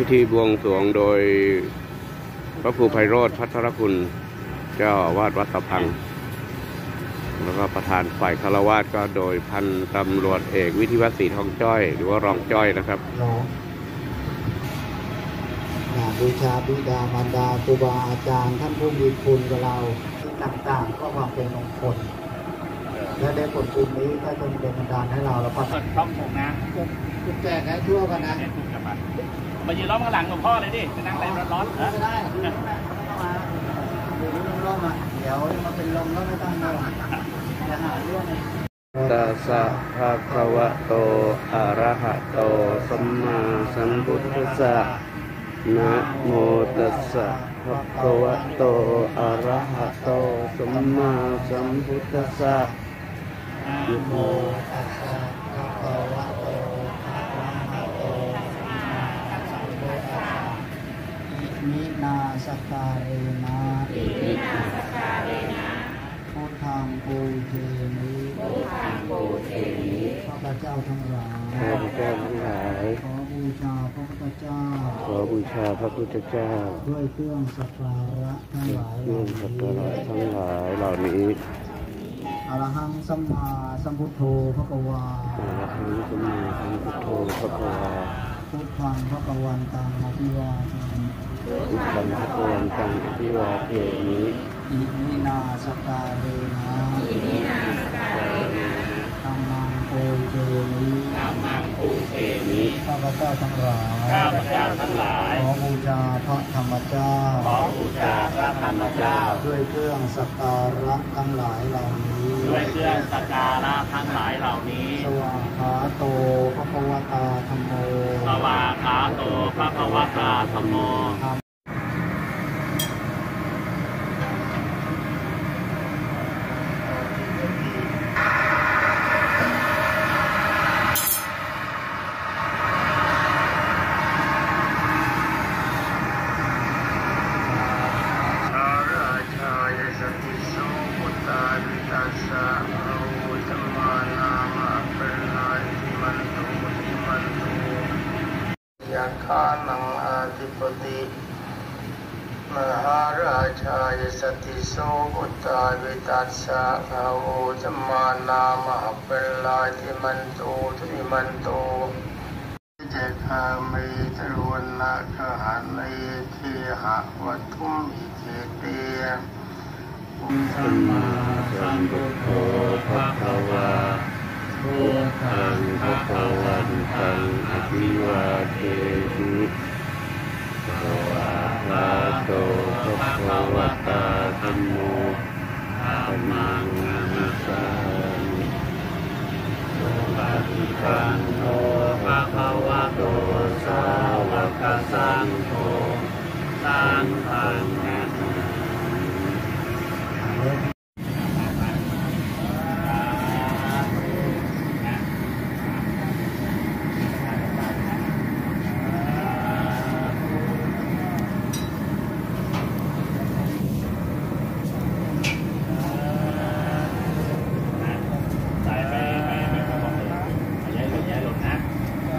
พิธีบวงสรวงโดยพระครูไพโรธพัทรคุณ เจ้าอาวาดวัดตะพัง แล้วก็ประธานฝ่ายคารวาสก็โดยพันตำรวจเอกวิทิวัฒน์ศรีทองจ้อย หรือว่ารองจ้อยนะครับนะบูชาบิดามารดาครูบาอาจารย์ ท่านผู้มีคุณกับเราต่างๆ ก็ความเป็นมงคล และได้ผลบุญนี้ก็จงเป็นบันดาลให้เราแล้วก็เปิดช่องผมนะจุดแจกให้ทั่วกันนะเนี่ยถูกกับบัตรมายืนล้อมข้างหลังหลวงพ่อเลยดิจะนั่งอะไรร้อนๆไม่นะได้ไม่ได้เข้ามาเดี๋ยวร่มๆอะเดี๋ยวมาเป็นลมแล้วไม่ต้องเลยจะหาเรื่องตัสสะภะคะวะโต อะระหะโต สัมมาสัมพุทธัสสะนะโมตัสสะภะคะวะโต อะระหะโต สัมมาสัมพุทธัสสะนะ โมตัสสะภะคะวะโตอะระหะโตสัมมาสัมพุทธัสสะอิมินา สักกาเรนะอิมินา สักกาเรนะพุทธังปูเชมิพุทธังปูเชมิข้าพเจ้าทั้งหลายข้าพเจ้าทั้งหลายขอบูชาพระพุทธเจ้าขอบูชาพระพุทธเจ้า ด้วยเครื่องสักการะทั้งหลายเครื่องสักการะทั้งหลายเหล่านี้ อะระหังสัมมาสัมพุทโธ ภะคะวาอะระหังสัมมาสัมพุทโธ ภะคะวาพุทธัง ภะคะวันตังอภิวาเทมิ พุทธัง ภะคะวันตังอภิวาเทมิอิมินา สักกาเรนะอิมินา สักกาเรนะธัมมัง ปูเชมิธัมมัง ปูเชมิข้าพเจ้าทั้งหลายข้าพเจ้าทั้งหลายขอบูชาพระธรรมเจ้าขอบูชาพระธรรมเจ้าด้วยเครื่องสักการะทั้งหลายเหล่านี้ ด้วยเครื่องสักการะทั้งหลายเหล่านี้ สวากขาโตพระควตาธรรมโมสวาขาโตพระภวตาธรรมโมธรรมยาคานังอาธิปติ มหาราชายสติโสพุตตาวิตัสสะภาโวจมานามหเป็นลายที่มันโตที่มันโตเจคามีตรวนนาคหันในทีหะวัตุมิเทเตียสัมมาสัมพุทโธพระภวาพุทธังพระภวันตังอภิวาเทมิสวาคา โตภะคะวะตาธัมโมธัมมามิสามิปฏิปันโนภะคะวะโตสาวกสังโฆสังฆังนะมามิ สายไปไปไปขบอกเลยย้ายหลงย้ายหลงนะ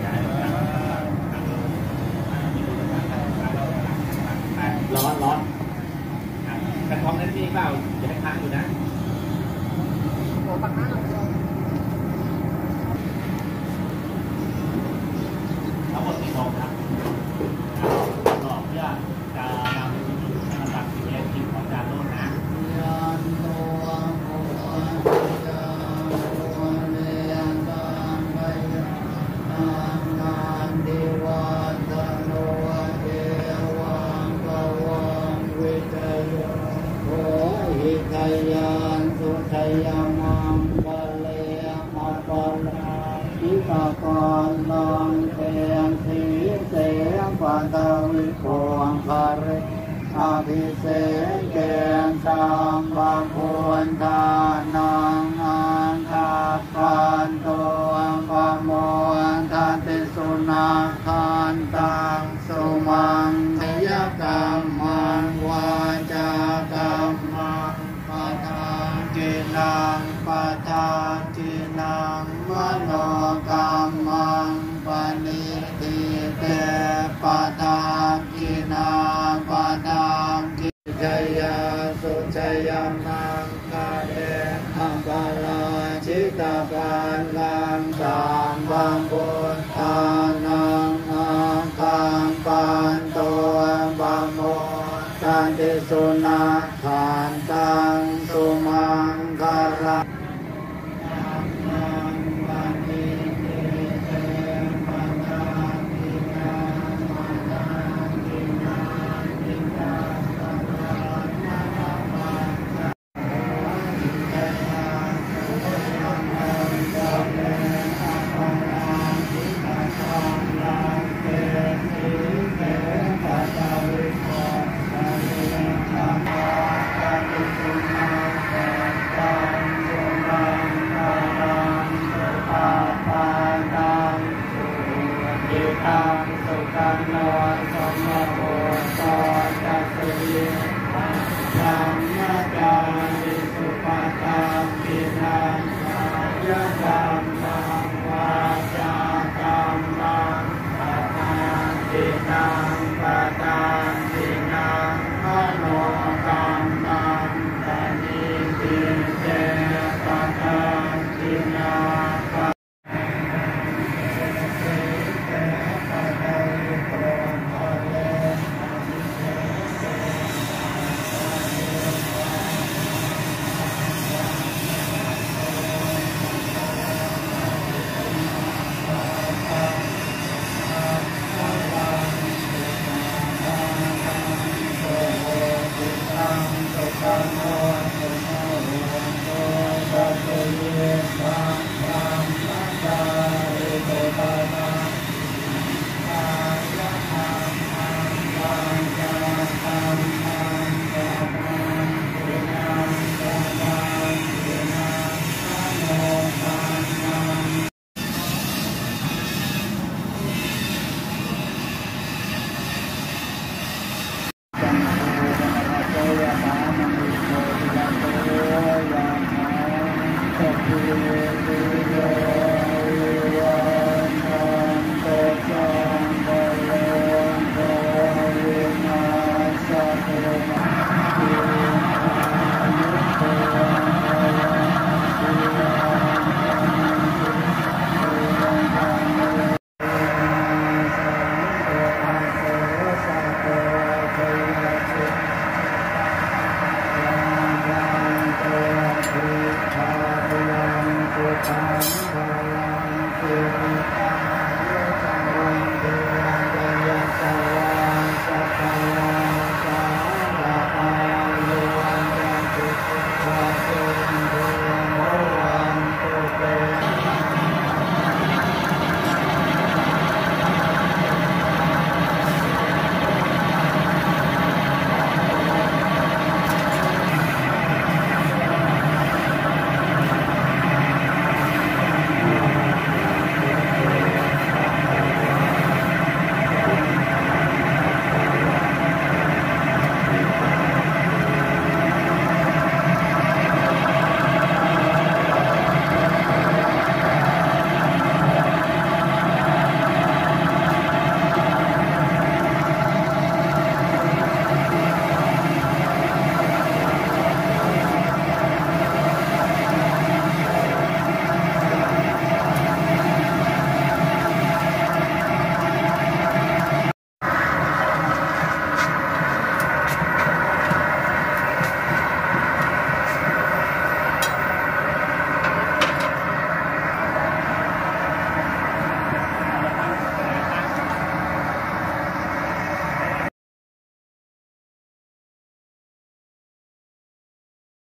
ย้ายหลงนะร้อนร้อนกระ ท้องนั้น ชยามังปะเลมาปะลาทิตากรนังเตียงสีเสงปะตาวิโกงคาริอาภิเสงเกณฑ์สัมบังควรทา นังมโนกร